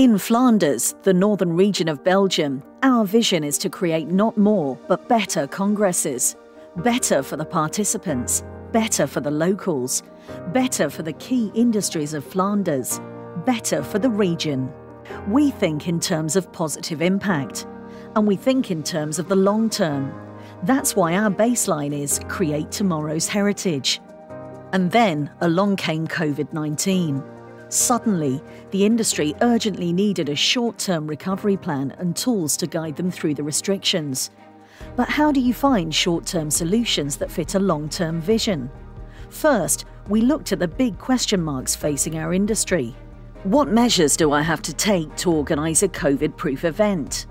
In Flanders, the northern region of Belgium, our vision is to create not more, but better congresses. Better for the participants, better for the locals, better for the key industries of Flanders, better for the region. We think in terms of positive impact, and we think in terms of the long term. That's why our baseline is create tomorrow's heritage. And then along came COVID 19. Suddenly, the industry urgently needed a short term recovery plan and tools to guide them through the restrictions. But how do you find short term solutions that fit a long term vision? First, we looked at the big question marks facing our industry. What measures do I have to take to organise a COVID proof event?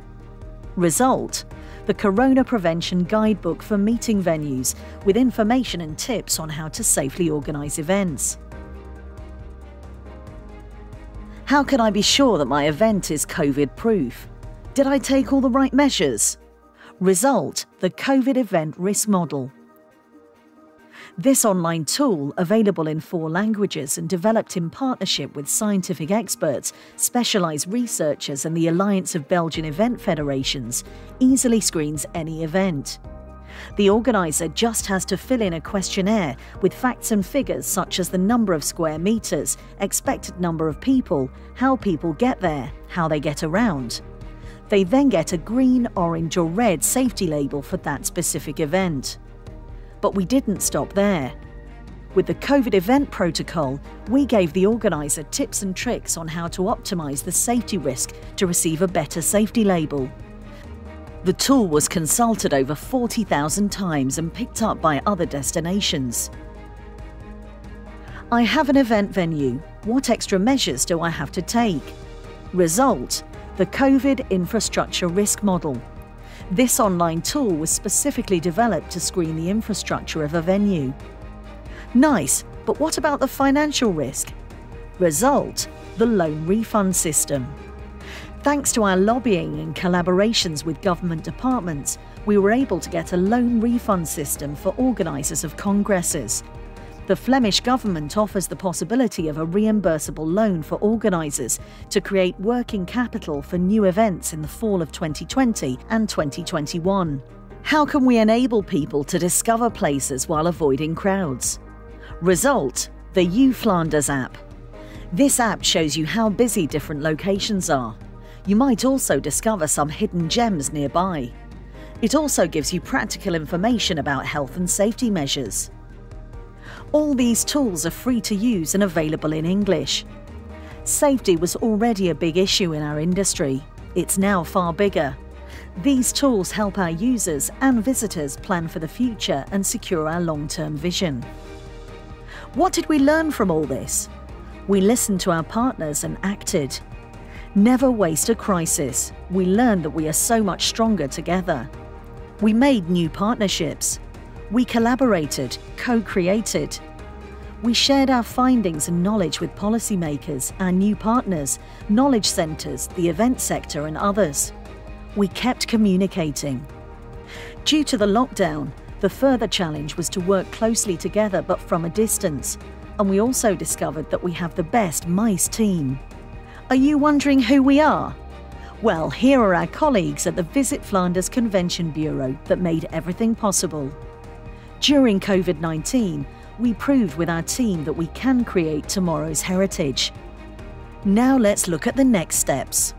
Result the Corona Prevention Guidebook for meeting venues with information and tips on how to safely organise events. How can I be sure that my event is COVID proof? Did I take all the right measures? Result the COVID event risk model. This online tool, available in four languages and developed in partnership with scientific experts, specialised researchers, and the Alliance of Belgian Event Federations, easily screens any event. The organiser just has to fill in a questionnaire with facts and figures such as the number of square metres, expected number of people, how people get there, how they get around. They then get a green, orange, or red safety label for that specific event. But we didn't stop there. With the COVID event protocol, we gave the organiser tips and tricks on how to optimise the safety risk to receive a better safety label. The tool was consulted over 40,000 times and picked up by other destinations. I have an event venue. What extra measures do I have to take? Result the COVID Infrastructure Risk Model. This online tool was specifically developed to screen the infrastructure of a venue. Nice, but what about the financial risk? Result the loan refund system. Thanks to our lobbying and collaborations with government departments, we were able to get a loan refund system for organisers of congresses. The Flemish Government offers the possibility of a reimbursable loan for organisers to create working capital for new events in the fall of 2020 and 2021. How can we enable people to discover places while avoiding crowds? Result the U Flanders app. This app shows you how busy different locations are. You might also discover some hidden gems nearby. It also gives you practical information about health and safety measures. All these tools are free to use and available in English. Safety was already a big issue in our industry. It's now far bigger. These tools help our users and visitors plan for the future and secure our long term vision. What did we learn from all this? We listened to our partners and acted. Never waste a crisis. We learned that we are so much stronger together. We made new partnerships. We collaborated, co created. We shared our findings and knowledge with policymakers, our new partners, knowledge centres, the event sector, and others. We kept communicating. Due to the lockdown, the further challenge was to work closely together but from a distance, and we also discovered that we have the best MICE team. Are you wondering who we are? Well, here are our colleagues at the Visit Flanders Convention Bureau that made everything possible. During COVID 19, we proved with our team that we can create tomorrow's heritage. Now let's look at the next steps.